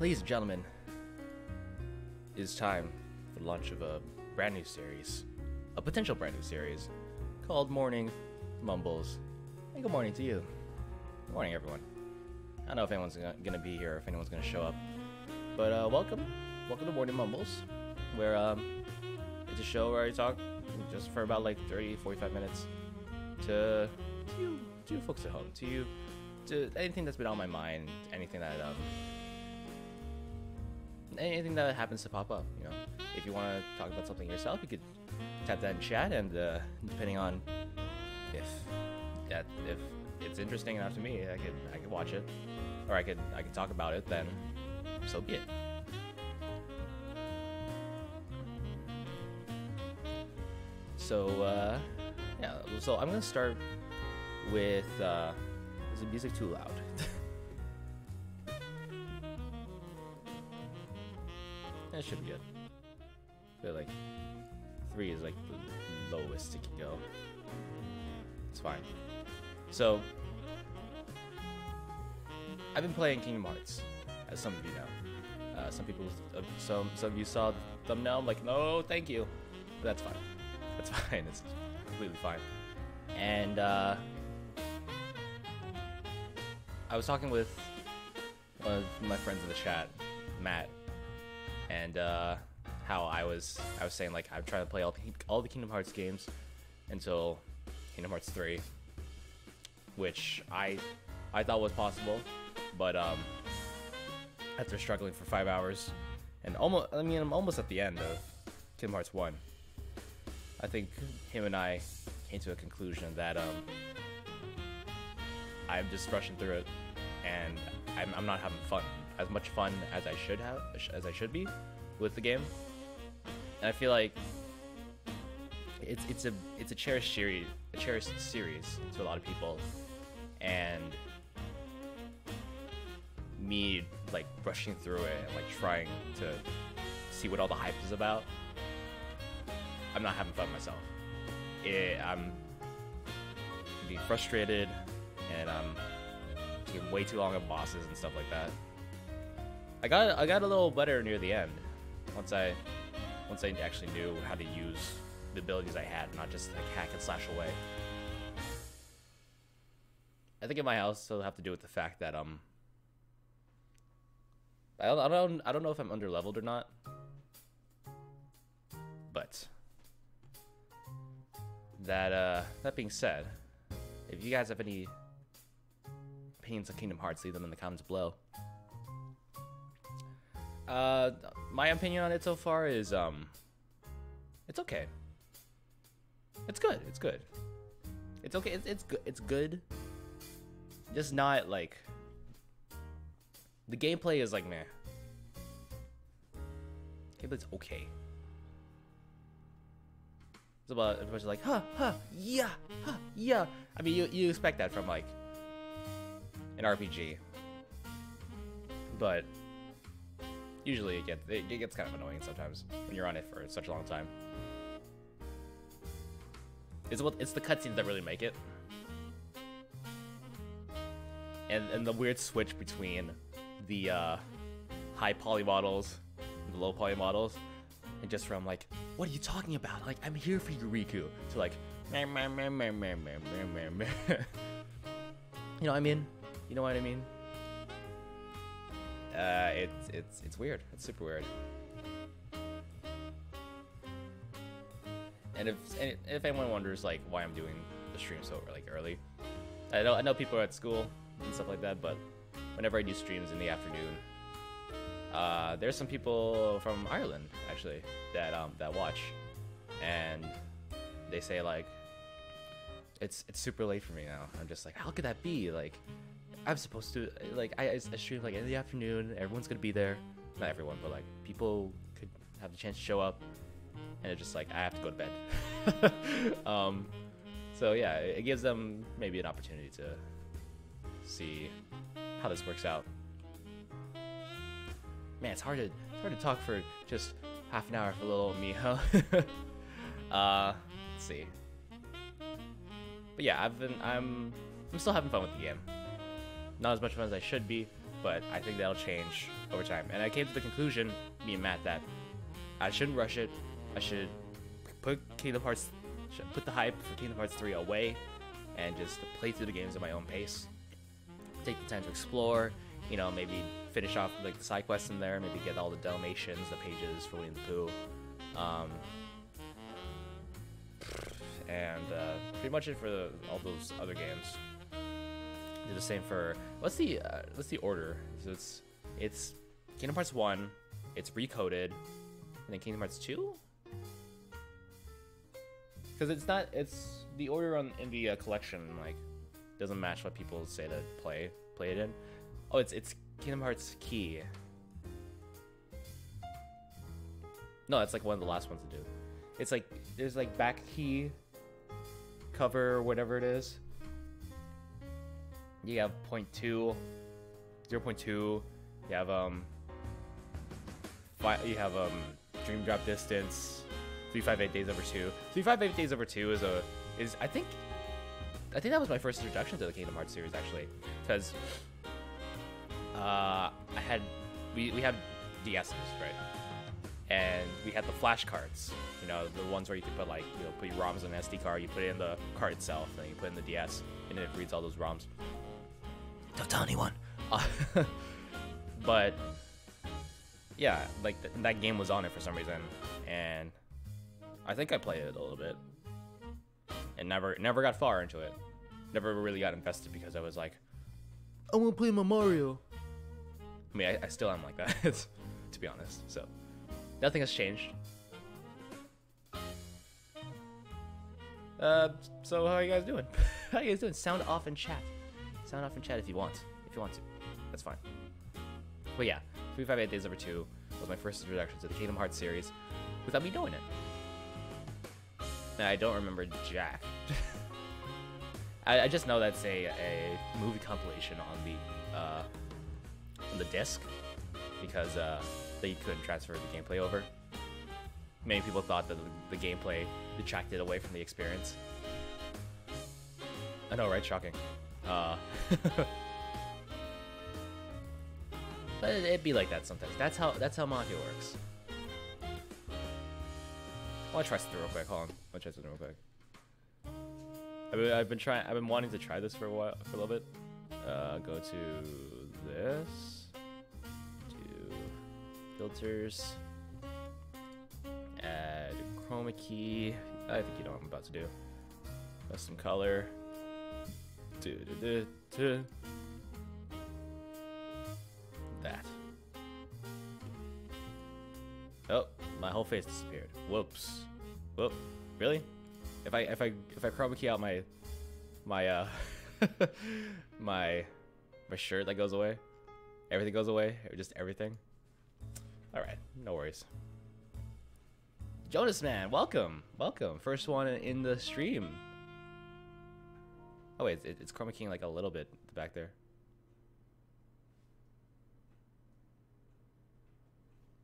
Ladies and gentlemen, it is time for the launch of a brand new series, a potential brand new series called Morning Mumbles. And good morning to you. Good morning, everyone. I don't know if anyone's gonna, be here, or if anyone's gonna show up, but uh, welcome, welcome to Morning Mumbles, where um, it's a show where I talk just for about like 30, 45 minutes to to you, to you folks at home, to you, to anything that's been on my mind, anything that um, anything that happens to pop up. You know, if you want to talk about something yourself, you could tap that in chat, and uh, depending on if that if it's interesting enough to me, I could I could watch it, or I could I could talk about it. Then so be it. So uh, yeah, so I'm gonna start with uh, is the music too loud? that should be good. Feel like three is like the lowest it can go. It's fine. So I've been playing Kingdom Hearts, as some of you know. Uh, some people, uh, some some of you saw the thumbnail. I'm like, no, thank you. But that's fine. That's fine. It's completely fine. And uh, I was talking with one of my friends in the chat, Matt, and uh, how I was I was saying like I'm trying to play all the, all the Kingdom Hearts games until Kingdom Hearts 3, which I I thought was possible, but um, after struggling for five hours, and almost I mean I'm almost at the end of Kingdom Hearts 1. I think him and I came to a conclusion that um, I'm just rushing through it, and I'm, I'm not having fun as much fun as I should have as I should be with the game. And I feel like it's it's a it's a cherished series, a cherished series to a lot of people, and me like rushing through it and like trying to see what all the hype is about. I'm not having fun myself. It, I'm being frustrated, and I'm taking way too long on bosses and stuff like that. I got I got a little better near the end once I once I actually knew how to use the abilities I had, not just like hack and slash away. I think in my house it might also have to do with the fact that um I don't I don't, I don't know if I'm under leveled or not, but that uh that being said, if you guys have any opinions on Kingdom Hearts, leave them in the comments below. Uh, my opinion on it so far is um, it's okay. It's good. It's good. It's okay. It's it's good. It's good. Just not like the gameplay is like meh. Gameplay's okay. It's about everybody's like, huh, huh, yeah, huh, yeah. I mean, you you expect that from like an RPG, but usually it gets it gets kind of annoying sometimes when you're on it for such a long time. It's what it's the cutscenes that really make it, and and the weird switch between the uh, high poly models and the low poly models, and just from like, what are you talking about? Like I'm here for you, Riku, to like, meh, meh, meh, meh, meh, meh, meh, meh, you know what I mean? You know what I mean? Uh, it's it's it's weird. It's super weird. And if and if anyone wonders like why I'm doing the stream so like early, I know I know people are at school and stuff like that, but whenever I do streams in the afternoon, uh, there's some people from Ireland actually that um that watch, and they say like it's it's super late for me now. I'm just like, how could that be? Like, I'm supposed to like I, I stream like in the afternoon. Everyone's gonna be there. Not everyone, but like people could have the chance to show up, and it's just like I have to go to bed. um, so yeah, it gives them maybe an opportunity to see how this works out. Man, it's hard to it's hard to talk for just half an hour for a little me, huh? uh, let's see. But yeah, I've been I'm I'm still having fun with the game. Not as much fun as I should be, but I think that'll change over time. And I came to the conclusion, me and Matt, that I shouldn't rush it. I should put Kingdom Hearts, put the hype for Kingdom Hearts 3 away, and just play through the games at my own pace. Take the time to explore, you know, maybe finish off like the side quests in there, maybe get all the Dalmatians, the pages for Winnie the Pooh. Um, and uh, pretty much it for the, all those other games. Do the same for what's the uh, what's the order? So it's it's Kingdom Hearts one, it's recoded, and then Kingdom Hearts two. Because it's not it's the order on in the uh, collection like doesn't match what people say to play play it in. Oh, it's it's Kingdom Hearts Key. No, it's like one of the last ones to do. It's like there's like back key cover or whatever it is. You have 0.2, 0.2. You have um, you have um, Dream Drop Distance, 358 Days Over Two. 358 Days Over Two is a is I think I think that was my first introduction to the Kingdom Hearts series actually, because uh, I had we we had DSs right, and we had the flashcards. You know, the ones where you could put like you know put your ROMs on an SD card, you put it in the card itself, and then you put in the DS, and it reads all those ROMs. Don't tell anyone. But yeah, like th- that game was on it for some reason, and I think I played it a little bit, and never never got far into it. Never really got invested because I was like, I want to play my Mario. I mean, I, I still am like that, to be honest. So nothing has changed. Uh, so how are you guys doing? how are you guys doing? Sound off in chat. Sound off in chat if you want. If you want to, that's fine. But yeah, 358 Days Over 2 was my first introduction to the Kingdom Hearts series without me knowing it. And I don't remember Jack. I, I, just know that's a, a movie compilation on the uh, on the disc because uh, they couldn't transfer the gameplay over. Many people thought that the, the gameplay detracted away from the experience. I know, right? Shocking. Uh, but it, would be like that sometimes. That's how that's how Mafia works. I'll try something real quick. Hold on. I'll try something real quick. I've been, I've been trying. I've been wanting to try this for a while, for a little bit. Uh, go to this, to filters, add chroma key. I think you know what I'm about to do. Custom color. That. Oh, my whole face disappeared. Whoops. Whoop. Really? If I if I if I chroma key out my my uh my my shirt that goes away, everything goes away, just everything. All right, no worries. Jonas man, welcome, welcome. First one in the stream. Oh wait, it's, it's chroma keying like a little bit back there.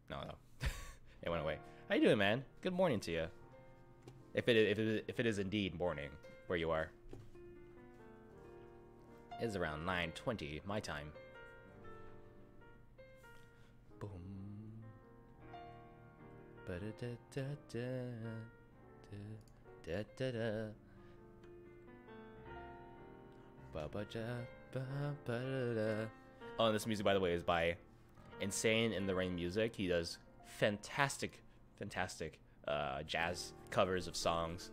No, no, it went away. How you doing, man? Good morning to you. If it if it, if it is indeed morning where you are. It is around 9:20 my time. Boom. Ba da Oh, and this music, by the way, is by Insane in the Rain Music. He does fantastic, fantastic uh, jazz covers of songs.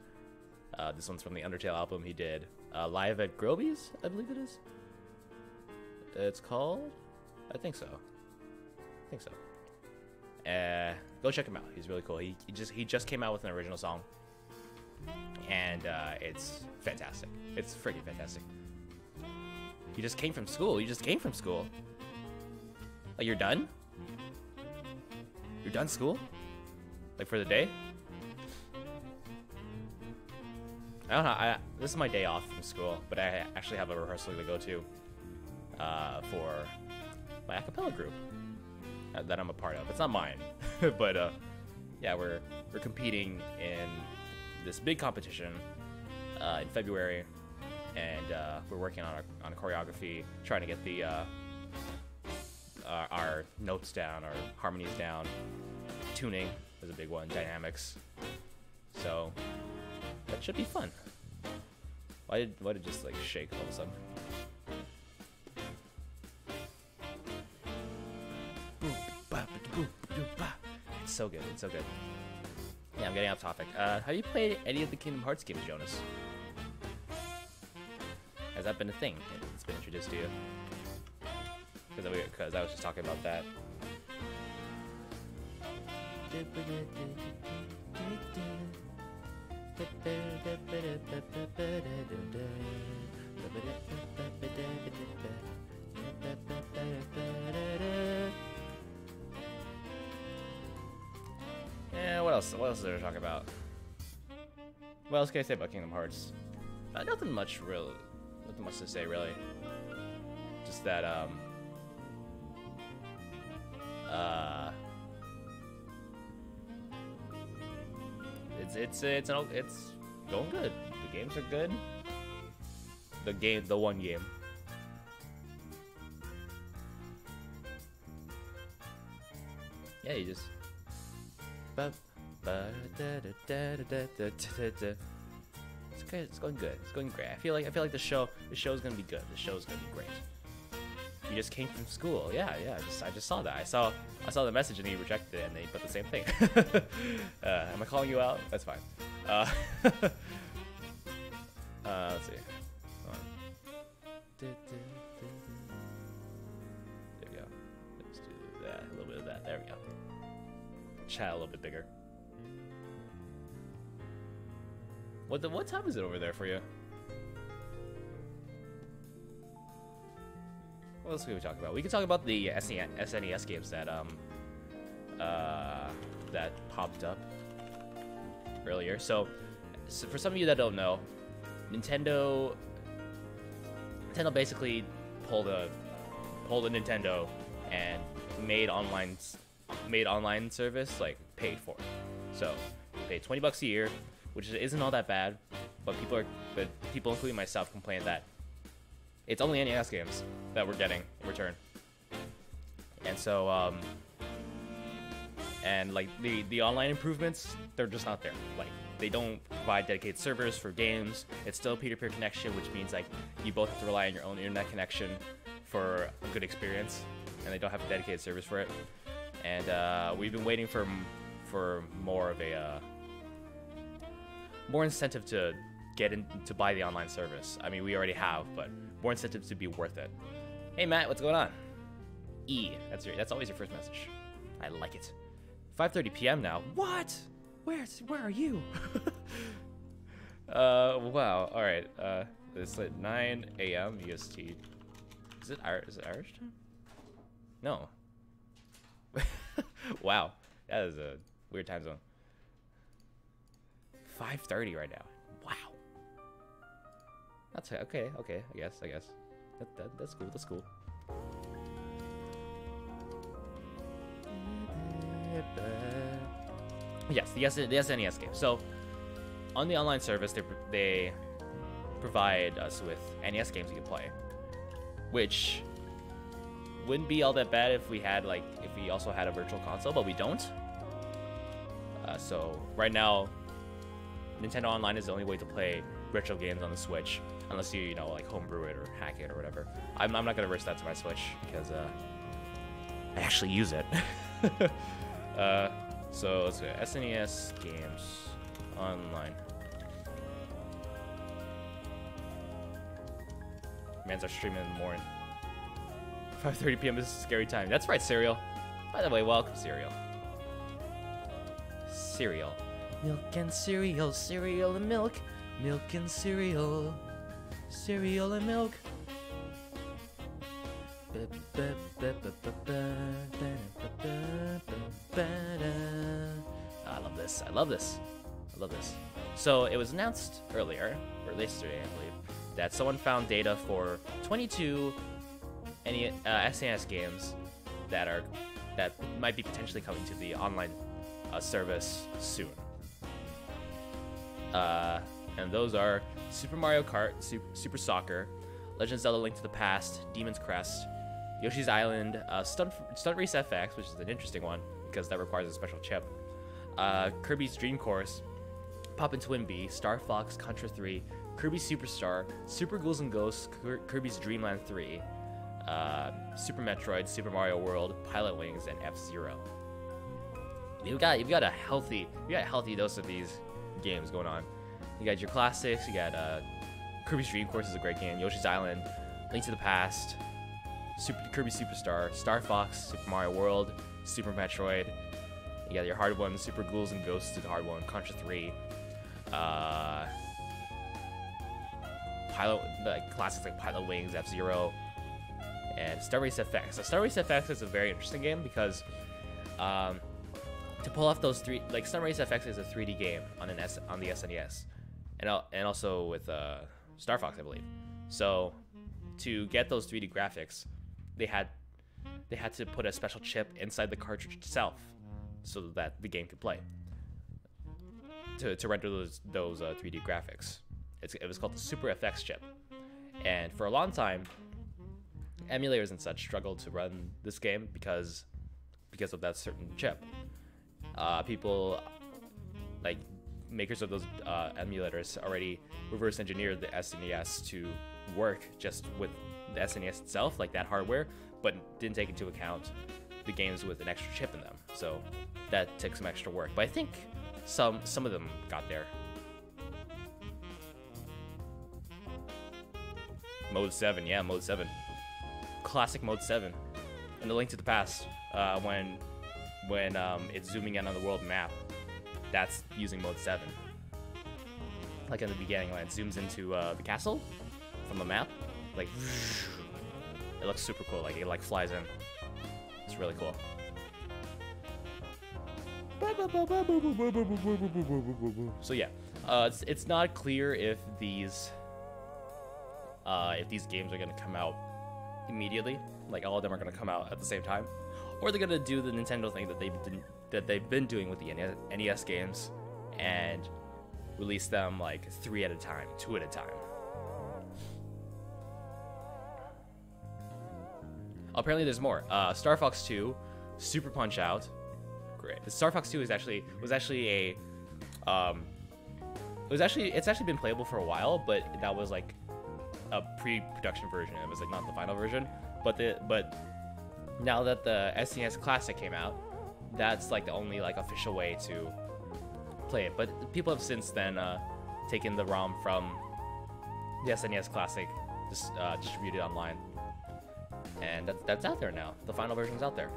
Uh, this one's from the Undertale album he did uh, live at Grillby's, I believe it is. It's called, I think so. I think so. Uh, go check him out. He's really cool. He, he just he just came out with an original song, and uh, it's fantastic. It's freaking fantastic. You just came from school. You just came from school. Like you're done? You're done school? Like for the day? I don't know. I, this is my day off from school, but I actually have a rehearsal to go to uh, for my acapella group that I'm a part of. It's not mine, but uh, yeah, we're we're competing in this big competition uh, in February, and uh, we're working on a, on a choreography, trying to get the uh, uh, our notes down, our harmonies down. Tuning is a big one. Dynamics. So that should be fun. Why did why did just like shake all of a sudden? It's so good. It's so good. Yeah, I'm getting off topic. Uh, have you played any of the Kingdom Hearts games, Jonas? Has that been a thing? It's been introduced to you? Because I was just talking about that. Yeah, what else? What else is there to talk about? What else can I say about Kingdom Hearts? Uh, nothing much, real. Nothing much to say, really. Just that, um. Uh. It's it's it's an, it's going good. The games are good. The game, the one game. Yeah, you just. It's good. It's going good. It's going great. I feel like I feel like the show the show's gonna be good. The show's gonna be great. You just came from school. Yeah, yeah. I just I just saw that. I saw I saw the message and he rejected it and they put the same thing. uh, am I calling you out? That's fine. Uh, uh, let's see. There we go. Let's do that. A little bit of that. There we go. Chat a little bit bigger. What the, what time is it over there for you? What else can we talk about? We can talk about the SNES games that um uh that popped up earlier. So, so for some of you that don't know, Nintendo Nintendo basically pulled a pulled a Nintendo and made online made online service like paid for it. So, pay 20 bucks a year, which isn't all that bad, but people are but people including myself complain that it's only NES games that we're getting in return. And so, um, and like the the online improvements, they're just not there. Like they don't provide dedicated servers for games. It's still peer-to-peer connection, which means like you both have to rely on your own internet connection for a good experience, and they don't have a dedicated service for it. And uh, we've been waiting for for more of a uh, more incentive to get in to buy the online service. I mean, we already have, but more incentive to be worth it. Hey Matt, what's going on? E, that's your, that's always your first message. I like it. 5:30 p.m. now. What? Where's where are you? uh, wow. All right. Uh, it's like 9 a.m. EST. Is it is it Irish time? No. wow, that is a weird time zone. 5:30 right now. Wow. That's okay. Okay. I guess. I guess. That, that that's cool. That's cool. Yes, the, S- the SNES game. So, on the online service, they, they provide us with NES games we can play, which wouldn't be all that bad if we had like if we also had a virtual console, but we don't. Uh, so right now, Nintendo Online is the only way to play retro games on the Switch, unless you you know like homebrew it or hack it or whatever. I'm, I'm not gonna risk that to my Switch because uh, I actually use it. uh, so let's go SNES games online. Man's are streaming in the morning. 5:30 p.m. is a scary time. That's right, Serial. By the way, welcome, Serial. Cereal. Milk and cereal, cereal and milk, milk and cereal, cereal and milk. I love this. I love this. I love this. So it was announced earlier, or yesterday, I believe, that someone found data for 22 any uh, SNES games that are that might be potentially coming to the online uh, service soon. Uh, and those are Super Mario Kart, Super, Super Soccer, Legend of Zelda: Link to the Past, Demon's Crest, Yoshi's Island, uh, Stunt, Stunt Race FX, which is an interesting one because that requires a special chip. Uh, Kirby's Dream Course, Pop'n TwinBee, Star Fox, Contra 3, Kirby Superstar, Super Ghouls and Ghosts, Kirby's Dream Land 3, uh, Super Metroid, Super Mario World, Pilotwings, and F Zero. You've got you've got a healthy you got a healthy dose of these games going on. You got your classics. You got uh, Kirby's Dream Course is a great game. Yoshi's Island, Link to the Past, Super Kirby Superstar, Star Fox, Super Mario World, Super Metroid. You got your hard ones, Super Ghouls and Ghosts is a hard one. Contra 3. Uh, Pilot, the classics like Pilot Wings, F Zero, and Star Race FX. So Star Race FX is a very interesting game because um, to pull off those three, like Star Race FX is a 3D game on an S on the SNES, and and also with uh, Star Fox, I believe. So to get those 3D graphics, they had they had to put a special chip inside the cartridge itself so that the game could play to, to render those those uh, 3D graphics. It's, it was called the Super FX chip, and for a long time, emulators and such struggled to run this game because because of that certain chip. Uh, people like makers of those uh, emulators already reverse engineered the SNES to work just with the SNES itself, like that hardware, but didn't take into account the games with an extra chip in them. So that took some extra work. But I think some some of them got there. Mode 7, yeah, Mode 7. Classic Mode 7. And the Link to the Past, uh, when when um, it's zooming in on the world map, that's using Mode 7. Like in the beginning when it zooms into uh, the castle from the map, like it looks super cool. Like it like flies in. It's really cool. So yeah, uh, it's, it's not clear if these uh, if these games are gonna come out immediately, like all of them are gonna come out at the same time, or they're gonna do the Nintendo thing that they've been that they've been doing with the NES games and release them like three at a time, two at a time. Apparently, there's more. Uh, Star Fox 2, Super Punch Out. Great. Star Fox 2 is actually was actually a um, it was actually it's actually been playable for a while, but that was like a pre-production version. It was like not the final version, but the but now that the SNES Classic came out, that's like the only like official way to play it. But people have since then uh, taken the ROM from the SNES Classic, just uh, distributed online and that's, that's out there now. The final version's out there.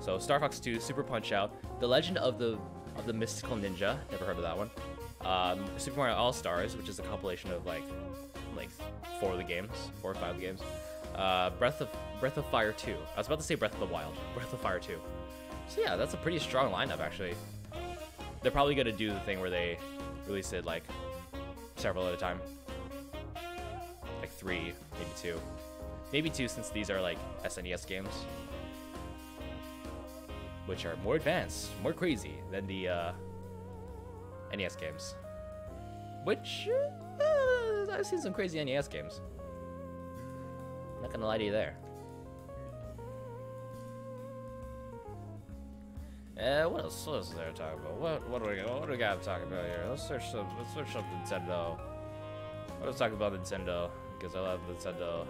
So Star Fox 2, Super Punch Out, The Legend of the of the Mystical Ninja. Never heard of that one. Um, Super Mario All Stars, which is a compilation of like like four of the games, four or five of the games. Uh, Breath of Breath of Fire 2. I was about to say Breath of the Wild. Breath of Fire 2. So yeah, that's a pretty strong lineup actually. They're probably gonna do the thing where they release it like several at a time, like three, maybe two. Maybe two, since these are like SNES games, which are more advanced, more crazy than the uh, NES games. Which uh, I've seen some crazy NES games. Not gonna lie to you there. Uh, what else? Is there to talk about? What what do we what do we got to talk about here? Let's search some. Let's search up Nintendo. Let's talk about Nintendo because I love Nintendo.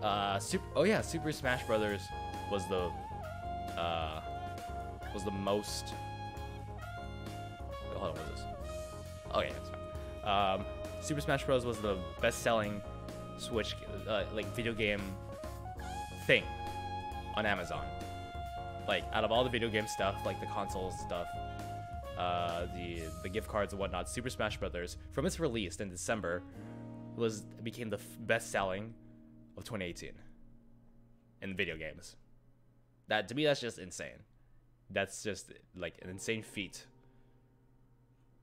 Uh, super, oh yeah, Super Smash Brothers was the uh, was the most. Hold on, what is this? Oh yeah. Um, Super Smash Bros. was the best-selling Switch uh, like video game thing on Amazon. Like out of all the video game stuff, like the console stuff, uh, the the gift cards and whatnot, Super Smash Brothers from its release in December was became the best-selling of 2018 in video games. That to me, that's just insane. That's just like an insane feat.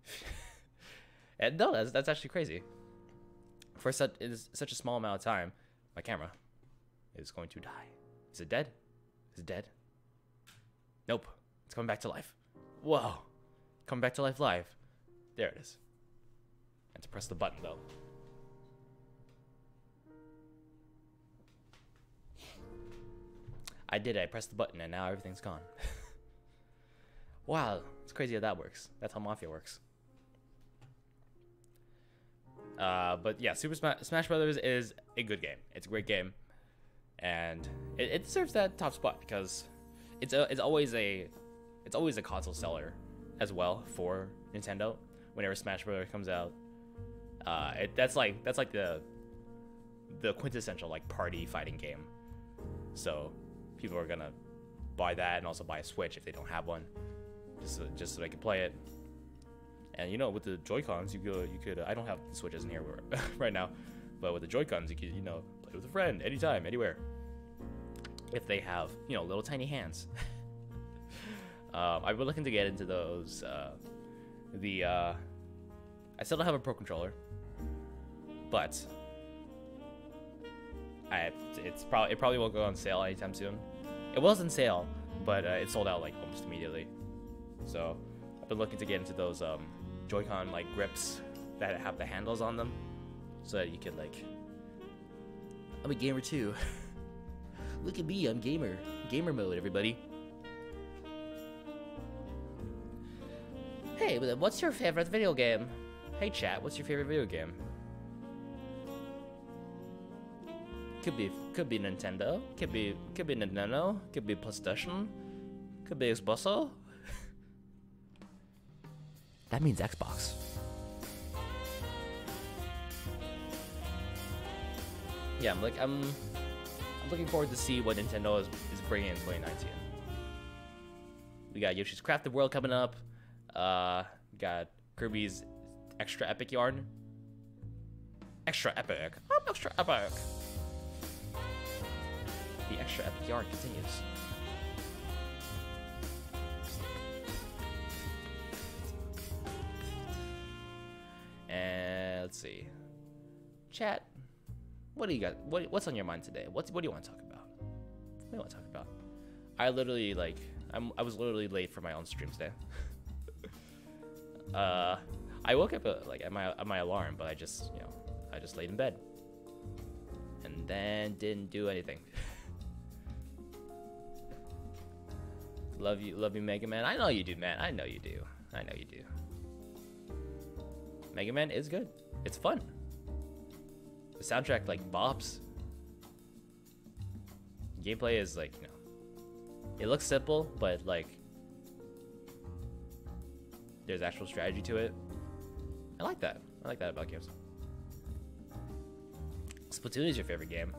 And no, that's, that's actually crazy. For such, such a small amount of time, my camera is going to die. Is it dead? Is it dead? Nope. It's coming back to life. Whoa. Coming back to life live. There it is. I have to press the button, though. I did it. I pressed the button, and now everything's gone. wow. It's crazy how that works. That's how Mafia works. Uh, but yeah, Super Smash Brothers is a good game. It's a great game, and it, it deserves that top spot because it's a, it's always a it's always a console seller as well for Nintendo. Whenever Smash Brothers comes out, uh, it, that's like that's like the the quintessential like party fighting game. So people are gonna buy that and also buy a Switch if they don't have one, just so, just so they can play it. And you know, with the Joy Cons, you could you could. Uh, I don't have the Switches in here right now, but with the Joy Cons, you could you know play with a friend anytime, anywhere. If they have you know little tiny hands. um, I've been looking to get into those. Uh, the uh, I still don't have a Pro controller, but I it's probably it probably won't go on sale anytime soon. It was on sale, but uh, it sold out like almost immediately. So I've been looking to get into those um, Joy-Con like grips that have the handles on them, so that you could like. I'm a gamer too. Look at me, I'm gamer. Gamer mode, everybody. Hey, what's your favorite video game? Hey chat, what's your favorite video game? Could be could be Nintendo, could be could be Nintendo, could be PlayStation, could be Xbox. That means Xbox. Yeah, I'm like I'm I'm looking forward to see what Nintendo is, is bringing in 2019. We got Yoshi's Crafted World coming up. Uh, got Kirby's Extra Epic Yarn. Extra Epic. I'm extra epic the extra epic yarn continues. Let's see. Chat, what do you got? What, what's on your mind today? What's, what do you want to talk about? What do you want to talk about? I literally, like, I'm, I was literally late for my own stream today. uh, I woke up, uh, like, at my, at my alarm, but I just, you know, I just laid in bed. And then didn't do anything. Love you, love you, Mega Man. I know you do, man. I know you do. I know you do. Mega Man is good. It's fun. The soundtrack like bops. Gameplay is like, you know, it looks simple, but like there's actual strategy to it. I like that. I like that about games. Splatoon is your favorite game.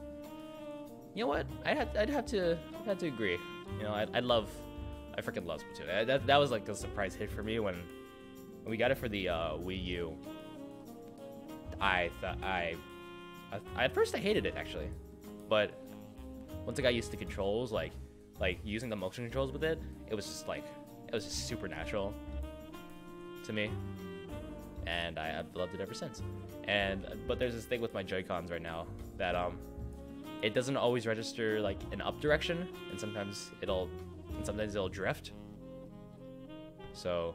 You know what? I had I'd have to I'd have to agree. You know, I I love I freaking love Splatoon. That, that was like a surprise hit for me when we got it for the uh, Wii U. I thought I, I, at first I hated it actually, but once I got used to controls, like like using the motion controls with it, it was just like it was just supernatural to me, and I, have loved it ever since. And but there's this thing with my Joy Cons right now that um, it doesn't always register like an up direction, and sometimes it'll and sometimes it'll drift. So,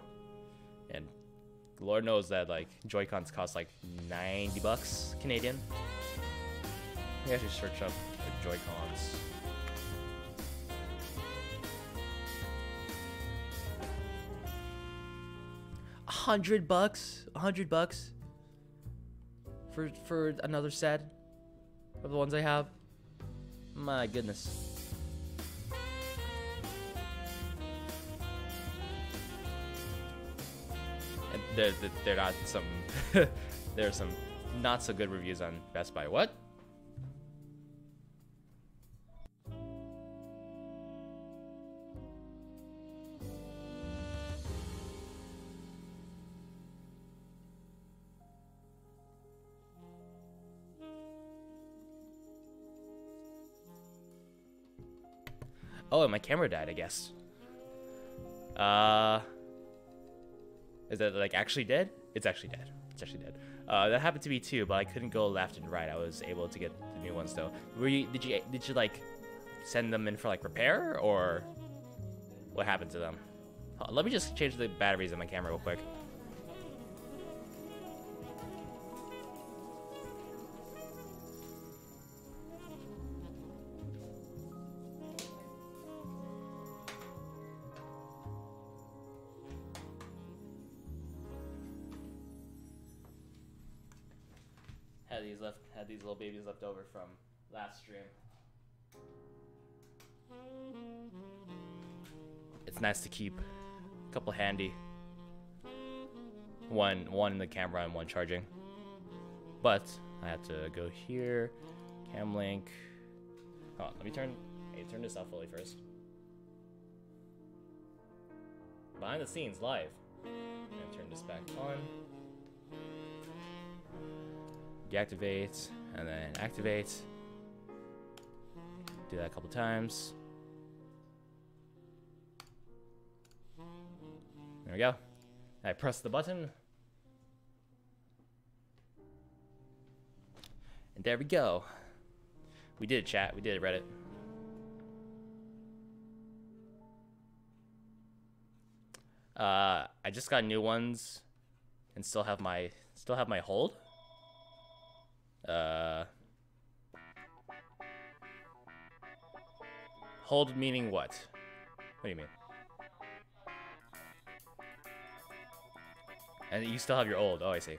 Lord knows that like Joy-Cons cost like 90 bucks Canadian. I actually search up Joy-Cons. Hundred bucks? A hundred bucks? For, for another set of the ones I have? My goodness. They're, they're not some there are some not so good reviews on Best Buy. What? Oh, and my camera died, I guess. Uh, is that like actually dead? It's actually dead. It's actually dead. Uh, that happened to me too, but I couldn't go left and right. I was able to get the new ones though. Were you? Did you? Did you like send them in for like repair or what happened to them? let me just change the batteries in my camera real quick. Little babies left over from last stream. It's nice to keep a couple handy. One, one in the camera and one charging. But I have to go here, cam link. Oh, let me turn, hey, turn this off fully first. Behind the scenes, live. And turn this back on. Deactivate, and then activate. Do that a couple times. There we go. I press the button. And there we go. We did chat. We did it Reddit. Uh, I just got new ones, and still have my still have my hold. Uh, hold meaning what? What do you mean? And you still have your old. Oh, I see.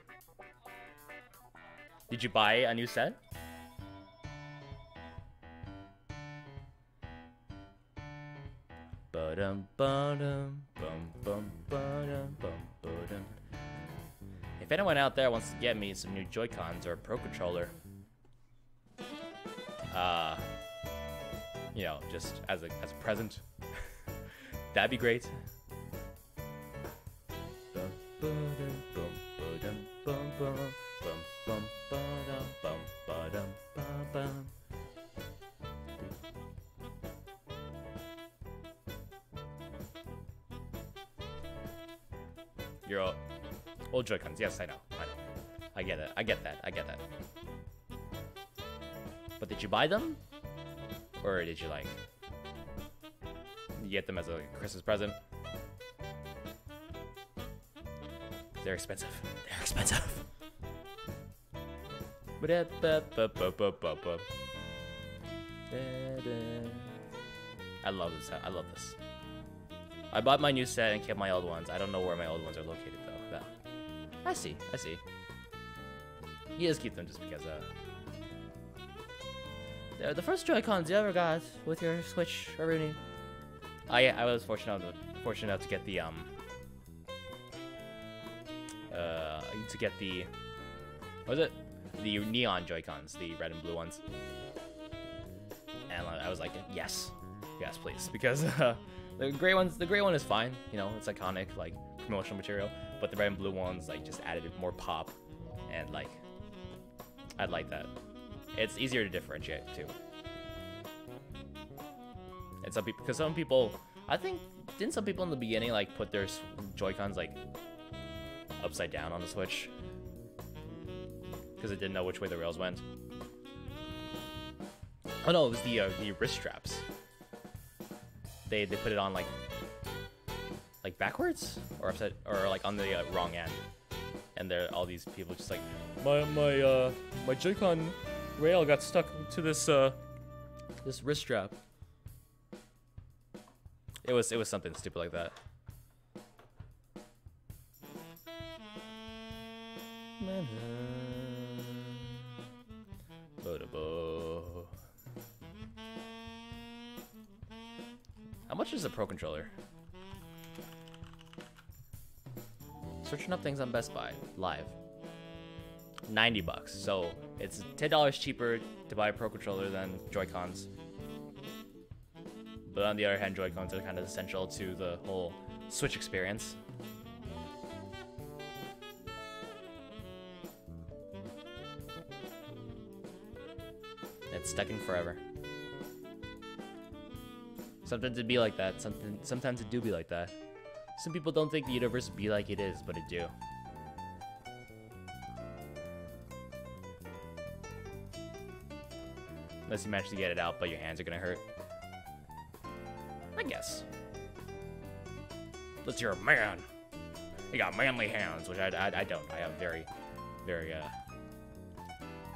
Did you buy a new set? Ba-dum, ba-dum, If anyone out there wants to get me some new Joy-Cons or a Pro Controller, uh, you know, just as a, as a present, that'd be great. Joy-Cons. Yes, I know. I know. I get it. I get that. I get that. But did you buy them? Or did you like get them as a Christmas present? They're expensive. They're expensive. I love this. I love this. I bought my new set and kept my old ones. I don't know where my old ones are located. I see. I see. He does keep them just because uh they're the first Joy-Cons you ever got with your Switch or Rooney. I I was fortunate enough to, fortunate enough to get the um uh to get the what was it the neon Joy-Cons, the red and blue ones. And I was like, yes, yes, please, because uh, the gray ones, the gray one is fine, you know, it's iconic, like promotional material. But the red and blue ones, like, just added more pop, and like, I'd like that. It's easier to differentiate too. And some people, because some people, I think, didn't some people in the beginning like put their Joy Cons like upside down on the Switch because it didn't know which way the rails went. Oh no, it was the uh, the wrist straps. They they put it on like like backwards or upside or like on the uh, wrong end, and there are all these people just like my my uh my Joy-Con rail got stuck to this uh this wrist strap. It was it was something stupid like that. How much is a Pro Controller? Searching up things on Best Buy live. 90 bucks. So it's $10 cheaper to buy a Pro Controller than Joy-Cons. But on the other hand, Joy-Cons are kind of essential to the whole Switch experience. It's stuck in forever. Sometimes it'd be like that. Something sometimes it do be like that. Some people don't think the universe would be like it is, but it do. Unless you manage to get it out, but your hands are gonna hurt. I guess. Unless you're a man. You got manly hands, which I, I, I don't. I have very, very, uh,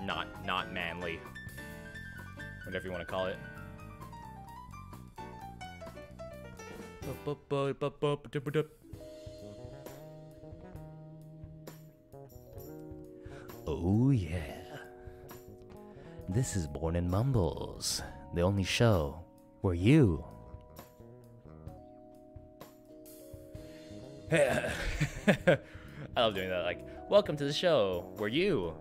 not, not manly. Whatever you want to call it. Oh yeah. This is Morning Mumbles, the only show where you. I love doing that. Like, welcome to the show where you.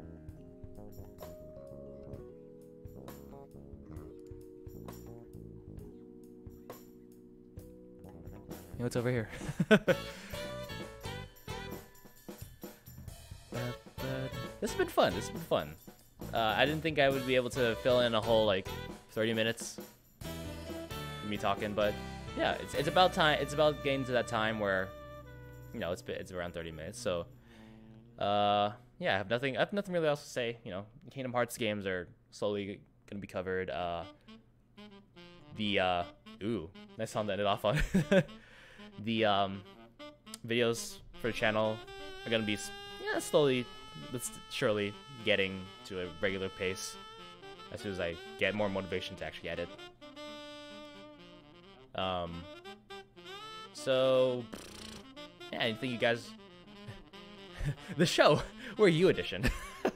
Know what's over here? this has been fun. This has been fun. Uh, I didn't think I would be able to fill in a whole like 30 minutes me talking, but yeah, it's it's about time. It's about getting to that time where you know it's it's around 30 minutes. So uh, yeah, I have nothing. I have nothing really else to say. You know, Kingdom Hearts games are slowly gonna be covered. Uh, the uh, ooh, nice sound to end it off on. the um, videos for the channel are gonna be yeah slowly but surely getting to a regular pace as soon as I get more motivation to actually edit. Um, so yeah, anything you guys? the show, where you edition.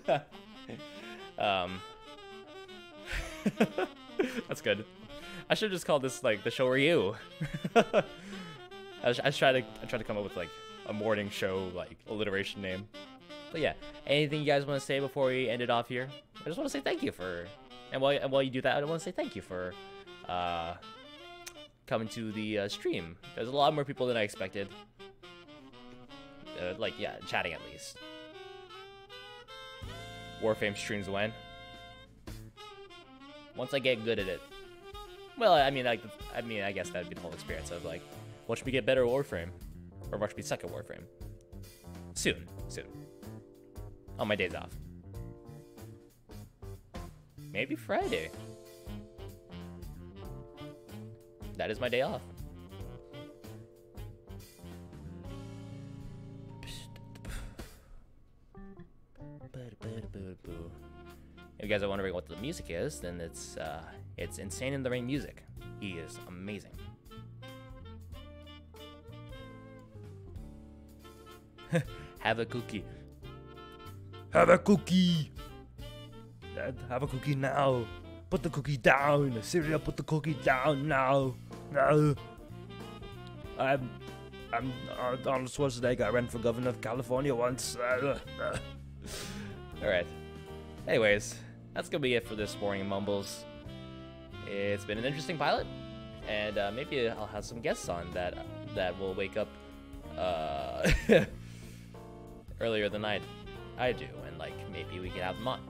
um, that's good. I should just call this like the show where you. I was, I to I tried to come up with like a morning show like alliteration name. But yeah, anything you guys want to say before we end it off here? I just want to say thank you for, and while and while you do that, I want to say thank you for, uh, coming to the uh, stream. There's a lot more people than I expected. Uh, like yeah, chatting at least. Warframe streams when? Once I get good at it. Well, I mean, like, I mean, I guess that'd be the whole experience of like, watch me get better at Warframe, or watch me suck at Warframe. Soon, soon on my days off. Maybe Friday. That is my day off. If you guys are wondering what the music is, then it's uh, it's Insane in the Rain music. He is amazing. Have a cookie. Have a cookie. Dad, have a cookie now. Put the cookie down. Cereal, put the cookie down now. No. I'm, I'm uh, Arnold Schwarzenegger. I ran for governor of California once. Uh, uh. All right. Anyways, that's gonna be it for this morning mumbles. It's been an interesting pilot, and uh, maybe I'll have some guests on that that will wake up uh, earlier than I I do and like maybe we could have them on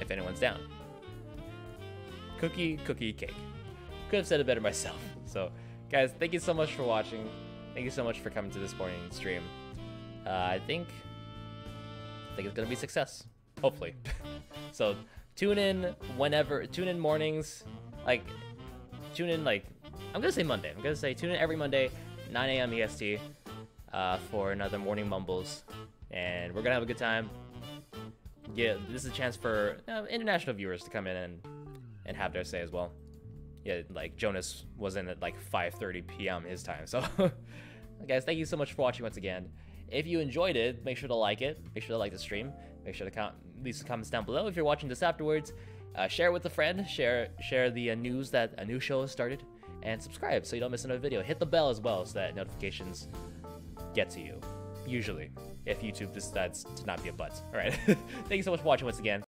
if anyone's down. Cookie, cookie, cake. Could have said it better myself. So, guys, thank you so much for watching. Thank you so much for coming to this morning stream. Uh, I think, I think it's gonna be success. Hopefully. so, tune in whenever. Tune in mornings. Like, tune in like I'm gonna say Monday. I'm gonna say tune in every Monday, 9 a.m. EST, uh, for another morning mumbles, and we're gonna have a good time yeah, this is a chance for uh, international viewers to come in and and have their say as well. Yeah, like Jonas was in at like 5:30 p.m. his time. So, guys, thank you so much for watching once again. If you enjoyed it, make sure to like it. Make sure to like the stream. Make sure to com- leave some comments down below if you're watching this afterwards. Uh, share it with a friend. Share share the uh, news that a new show has started, and subscribe so you don't miss another video. Hit the bell as well so that notifications get to you. Usually if YouTube decides to not be a butt. All right. Thank you so much for watching once again.